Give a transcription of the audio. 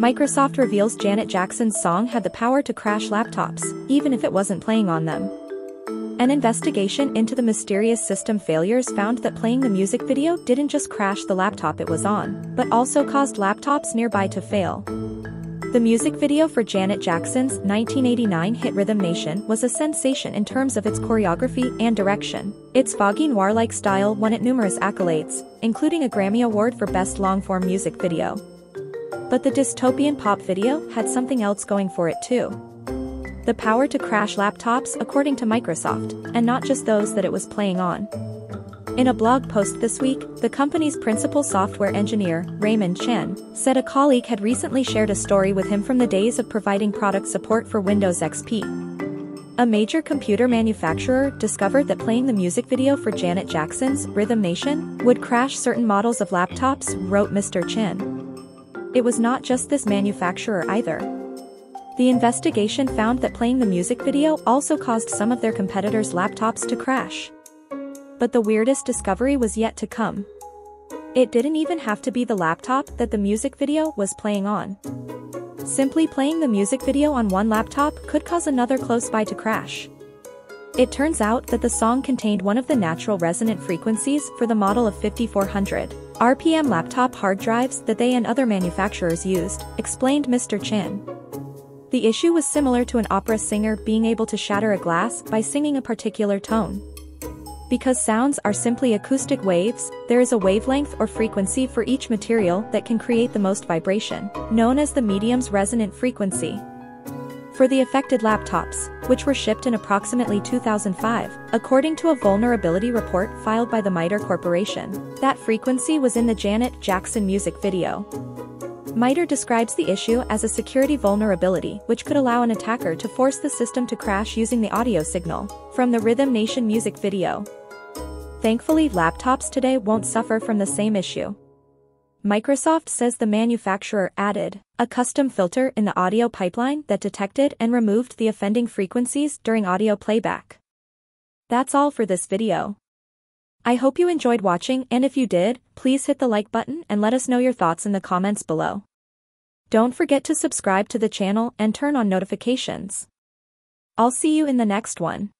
Microsoft reveals Janet Jackson's song had the power to crash laptops, even if it wasn't playing on them. An investigation into the mysterious system failures found that playing the music video didn't just crash the laptop it was on, but also caused laptops nearby to fail. The music video for Janet Jackson's 1989 hit Rhythm Nation was a sensation in terms of its choreography and direction. Its foggy noir-like style won it numerous accolades, including a Grammy Award for Best Long-Form Music Video. But the dystopian pop video had something else going for it too the power to crash laptops according to Microsoft, and not just those that it was playing on. In a blog post this week, the company's principal software engineer, Raymond Chen, said a colleague had recently shared a story with him from the days of providing product support for Windows XP. A major computer manufacturer discovered that playing the music video for Janet Jackson's Rhythm Nation would crash certain models of laptops, wrote Mr. Chen. It was not just this manufacturer either. The investigation found that playing the music video also caused some of their competitors' laptops to crash. But the weirdest discovery was yet to come. It didn't even have to be the laptop that the music video was playing on. Simply playing the music video on one laptop could cause another close by to crash. It turns out that the song contained one of the natural resonant frequencies for the model of 5400 RPM laptop hard drives that they and other manufacturers used, explained Mr. Chen. The issue was similar to an opera singer being able to shatter a glass by singing a particular tone. Because sounds are simply acoustic waves, there is a wavelength or frequency for each material that can create the most vibration, known as the medium's resonant frequency. For the affected laptops, which were shipped in approximately 2005, according to a vulnerability report filed by the MITRE Corporation, that frequency was in the Janet Jackson music video. MITRE describes the issue as a security vulnerability which could allow an attacker to force the system to crash using the audio signal from the Rhythm Nation music video. Thankfully laptops today won't suffer from the same issue. Microsoft says the manufacturer added a custom filter in the audio pipeline that detected and removed the offending frequencies during audio playback. That's all for this video. I hope you enjoyed watching and if you did, please hit the like button and let us know your thoughts in the comments below. Don't forget to subscribe to the channel and turn on notifications. I'll see you in the next one.